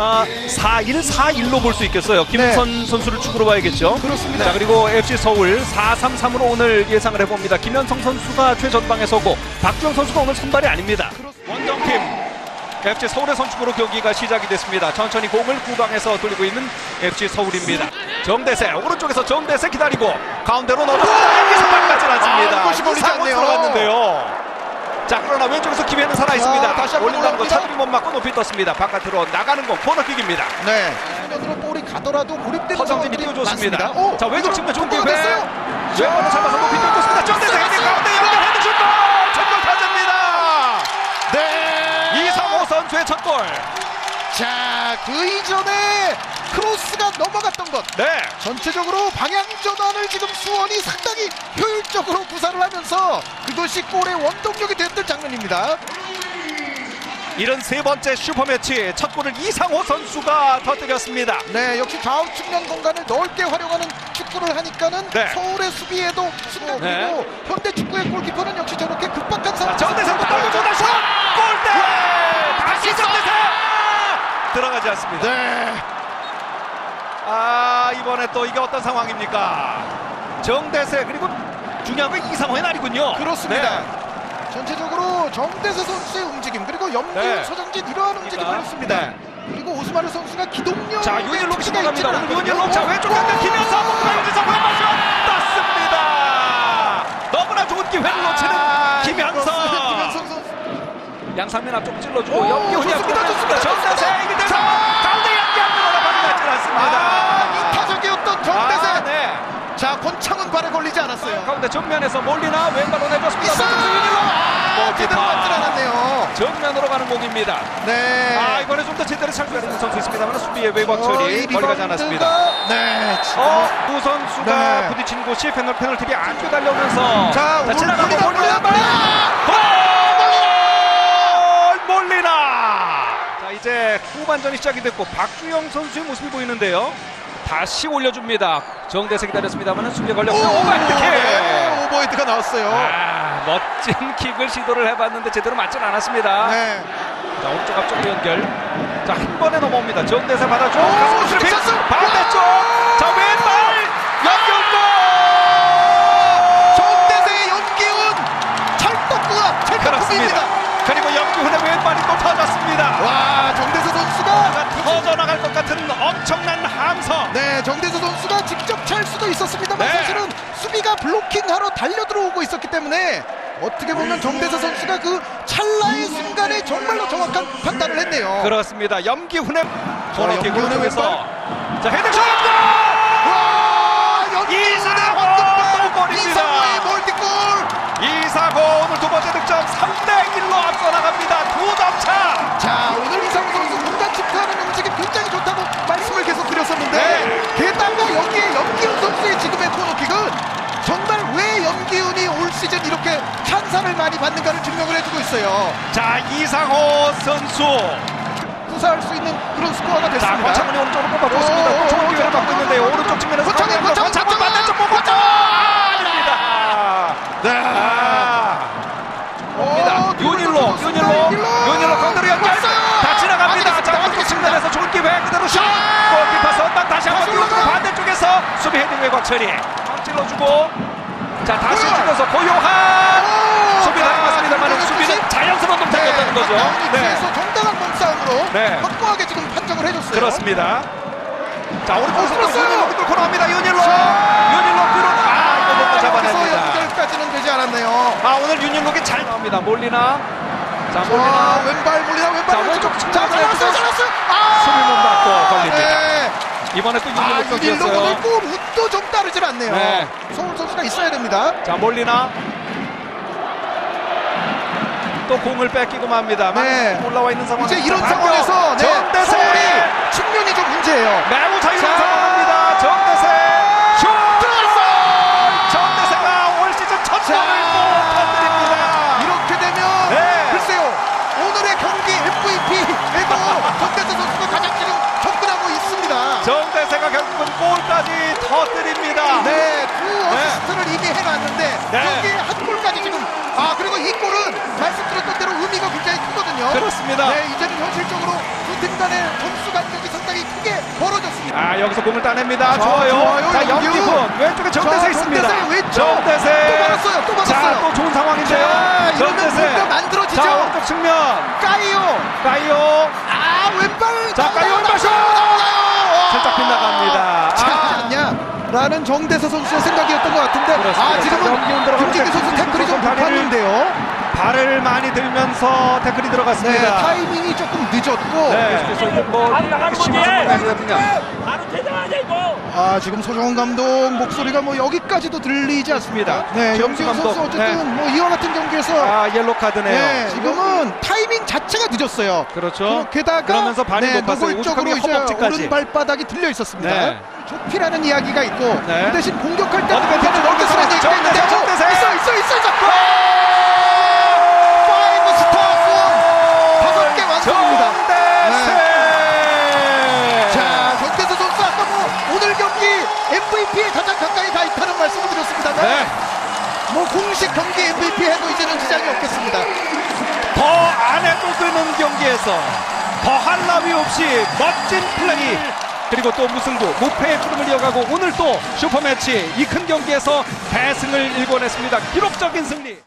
아, 4-1, 4-1로 볼 수 있겠어요. 김선 선수를 축으로 봐야겠죠. 네. 그렇습니다. 자, 그리고 FC 서울 4-3-3으로 오늘 예상을 해봅니다. 김현성 선수가 최전방에 서고 박주영 선수가 오늘 선발이 아닙니다. 원정팀 FC 서울의 선축으로 경기가 시작이 됐습니다. 천천히 공을 구강에서 돌리고 있는 FC 서울입니다. 정대세 오른쪽에서 정대세 기다리고 가운데로 넣어줬습니다. 여기서 막맞지 않습니다. 이상원 않네요. 들어갔는데요. 자 그러나 왼쪽에서 기회는 살아 있습니다. 자, 다시 올린다는 거 올라옵니다. 차두리 몸 맞고 높이 떴습니다. 바깥으로 나가는 공 코너킥입니다. 네. 측면으로 볼이 가더라도 고립되는 허정진이. 많습니다. 오, 자 왼쪽 측면 좋은 기회. 왼발로 잡아서 높이 떴습니다. 정대세 헤딩 가운데 연결 헤드 슛골 첫 골 터집니다. 네. 이상호 선수의 첫 골. 자, 그 이전에 크로스가 넘어갔던 것. 네. 전체적으로 방향 전환을 지금 수원이 상당히 효율적으로 구사를 하면서 그것이 골의 원동력이 됐던 장면입니다. 이런 세 번째 슈퍼매치 첫 골을 이상호 선수가 터뜨렸습니다. 네, 역시 좌우 측면 공간을 넓게 활용하는 축구를 하니까는 네. 서울의 수비에도 수고 네. 그리고 현대 축구의 골키퍼는 역시 저렇게 급박한 자, 상황. 정대세부터 떨어져 다시 골대! 다시 정대세! 들어가지 않습니다. 네. 아 이번에 또 이게 어떤 상황입니까? 정대세 그리고 중요한 건 이상호의 날이군요. 그렇습니다. 네. 전체적으로 정대세 선수의 움직임 그리고 염기훈, 네. 서정진 이러한 움직임 그러니까, 보였습니다. 네. 그리고 오스마르 선수가 기동력 자 윤일록 시도합니다. 오늘 윤일록 자 왼쪽 연결 김현서 김현서 왼발슛 떴습니다. 너무나 좋은 기회를 놓치는. 아, 김현성 선수. 양상민 앞쪽 찔러주고 오, 염기훈이 앞쪽 좋습니다, 정대세. 이기 돼서 자. 가운데 연기 안 들어가 않습니다. 아, 이타적이었던 정대세. 아, 네. 자, 권창은 발에 걸리지 않았어요. 가운데 정면에서 몰리나 왼발로 내줬습니다. 선수 윤일록. 아, 제대로 맞질 않았네요. 정면으로 가는 공입니다. 네. 아 이번에 좀 더 제대로 살펴야 되는 선수 있습니다만 수비의 외곽 어, 처리 이 거리 가지 리바운드가- 않았습니다. 네, 지금 어, 두 선수가 네. 부딪힌 곳이 페널 페널티비 안쪽 달려오면서 자, 올- 지나가고 몰리나, 몰리나 이제 후반전이 시작이 됐고 박주영 선수의 모습이 보이는데요. 다시 올려줍니다. 정대세 기다렸습니다만 수비에 걸렸고 오버헤드 킥! 네, 오버헤드가 나왔어요. 아, 멋진 킥을 시도를 해봤는데 제대로 맞진 않았습니다. 네. 자 오른쪽 앞쪽 연결 자 한 번에 넘어옵니다 정대세 받아줘 오, 가슴 찬스! 반대쪽 자 왼 가 터져나갈 것 같은 엄청난 함성 네, 정대세 선수가 직접 찰 수도 있었습니다만 네. 사실은 수비가 블로킹하러 달려 들어오고 있었기 때문에 어떻게 보면 정대세 선수가 그 찰나의 순간에 정말로 정확한 판단을 했네요. 그렇습니다 염기훈의 코너킥 염기훈의 오른쪽에서 자 head shot 와, 정말 왜 연기훈이 올 시즌 이렇게 찬사를 많이 받는가를 증명을 해주고 있어요. 자 이상호 선수 구사할 수 있는 그런 스코어가 자 됐습니다. 권창훈이 오른쪽으로 뽑아줬습니다 오, 권창훈 오, 기회를 자, 받고 권창훈, 오른쪽 측면에서 권창훈 권창훈, 반대쪽 뽑고 권창훈! 아, 아닙니다 네. 아 옵니다 오, 윤일로. 윤일로 윤일로. 가운데로 연결. 다 지나갑니다 자 오른쪽. 측면에서 좋은 기회 그대로 슛 자. 골키퍼 선방 다시 한번 올라가요. 반대쪽에서 수비 헤딩 외곽 처리 찔러주고 자 다시. 찔러서 고요한 오, 수비 자, 당했습니다만 김동현 수비는. 자연스러운 동작이었다는 거죠 네. 네 정당한 몸싸움으로 네. 확고하게 지금 판정을 해줬어요. 그렇습니다. 자 오른쪽에서. 윤일로 뚫고 나갑니다. 윤일로 자. 윤일로 뒤로 아 이거 뭔가 잡아냅니다. 연결까지는 되지 않았네요. 아 오늘 윤일록이 잘 나옵니다. 몰리나 자 와, 몰리나 왼발 몰리나 왼발 자, 왼쪽. 자 그대로 잘랐어요. 아, 수비만 받고 걸립니다. 네. 이번에 또아 윤일록 유닐로 오늘. 골 웃도 좀 따르질 않네요. 네. 서울 선수가 있어야 됩니다. 자 몰리나 또 공을 뺏기고 맙니다. 네. 올라와 있는 상황. 이제 이런 상황에서 네, 정대세 서울이 측면이 좀 문제예요. 매우 자유로운 결국은 골까지 터뜨립니다. 네, 그 어시스트를 이미 해놨는데 네. 여기 한 골까지 지금 아 그리고 이 골은 말씀드렸던 대로 의미가 굉장히 크거든요. 그렇습니다. 네, 이제는 현실적으로 두 어쨌든 간에 점수 간격이 상당히 크게 벌어졌습니다. 아 여기서 공을 따냅니다. 자, 좋아요. 좋아요. 자. 영기훈 왼쪽에 정대세 자, 있습니다. 정대세 왼쪽. 정대세. 또 받았어요. 또 받았어요. 자 또 좋은 상황인데요. 자, 정대세. 만들어지죠. 자 오른쪽 측면. 까이오. 까이오. 아 왼발. 자, 까이오 왼발 슛! 살짝 빗나갑니다. 자, 아. 않냐? 라는 정대서 선수의 생각이었던 것 같은데 그렇습니다. 아 자, 지금은 김진규 선수 태클이 좀 높았는데요. 발을 많이 들면서 태클이 네, 들어갔습니다. 타이밍이 조금 늦었고 네. 이제 뭐 심한 상황이 아니거든요. 바로 퇴장하자 이거. 아 지금 소정원 감독 목소리가 뭐 여기까지도 들리지 않습니다. 네, 최용수 염지훈 선수. 어쨌든 뭐 이와 같은 경기에서 아 옐로 카드네요. 네, 지금은 타이밍 자체가 늦었어요. 그렇죠. 게다가 그러면서 발이 네. 노골적으로 이제 허벅지까지. 오른 발바닥이 들려 있었습니다. 네. 조피라는 이야기가 있고 네. 그 대신 공격할 때 어드밴티지 정대수라는 얘기가 있는데 어, 정대세. 있어 있어 있어 있어 공식 경기 MVP 해도 이제는 지장이 없겠습니다. 더 안에도 드는 경기에서 더할 나위 없이 멋진 플레이 그리고 또 무승부 무패의 흐름을 이어가고 오늘 또 슈퍼매치 이 큰 경기에서 대승을 일궈냈습니다. 기록적인 승리.